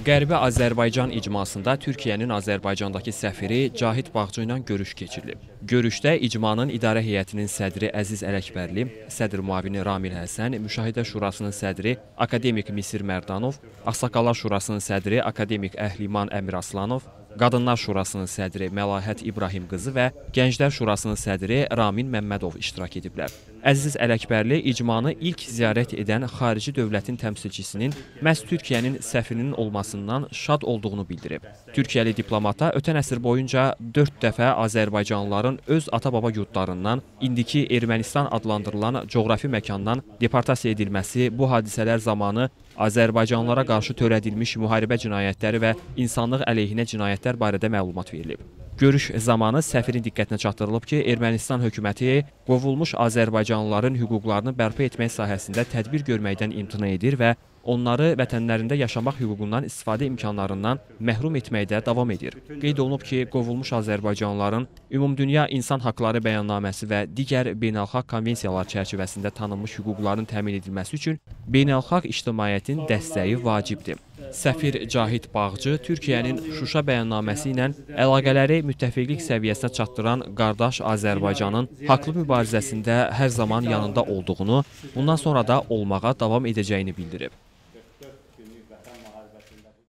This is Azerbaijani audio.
Qərbi Azərbaycan icmasında Türkiyənin Azərbaycandakı səfiri Cahid Bağcı ilə görüş keçirilib. Görüşdə icmanın idarə heyətinin sədri Əziz Ələkbərli, sədr müavini Ramil Həsən, Müşahidə Şurasının sədri akademik Misir Mərdanov, Ağsaqqallar Şurasının sədri akademik Əhliman Əmiraslanov, Qadınlar Şurasının sədri Məlahət İbrahim qızı və Gənclər Şurasının sədri Ramin Məmmədov iştirak ediblər. Əziz Ələkbərli icmanı ilk ziyarət edən xarici dövlətin təmsilçisinin məhz Türkiyənin səfirinin olmasından şad olduğunu bildirib. Türkiyəli diplomata ötən əsr boyunca 4 dəfə Azərbaycanlıların öz ata-baba yurdlarından, indiki Ermənistan adlandırılan coğrafi məkandan deportasiya edilməsi, bu hadisələr zamanı Azərbaycanlılara qarşı törədilmiş müharibə cinayətləri və insanlıq əleyhinə cinayətlər barədə məlumat verilib. Görüş zamanı səfirin diqqətinə çatdırılıb ki, Ermənistan hökuməti qovulmuş Azərbaycanlıların hüquqlarını bərpa etmək sahəsində tədbir görməkdən imtina edir və onları vətənlərində yaşamaq hüququndan istifadə imkanlarından məhrum etməkdə davam edir. Qeyd olunub ki, qovulmuş Azərbaycanlıların Ümumdünya İnsan Haqları Bəyannaməsi və digər beynəlxalq konvensiyalar çərçivəsində tanınmış hüquqların təmin edilməsi üçün beynəlxalq ictimaiyyətin dəstəyi vacibdir. Səfir Cahid Bağcı Türkiyənin Şuşa bəyannaməsi ilə əlaqələri müttəfiqlik səviyyəsinə çatdıran qardaş Azərbaycanın haqlı mübarizəsində hər zaman yanında olduğunu, bundan sonra da olmağa davam edəcəyini bildirib.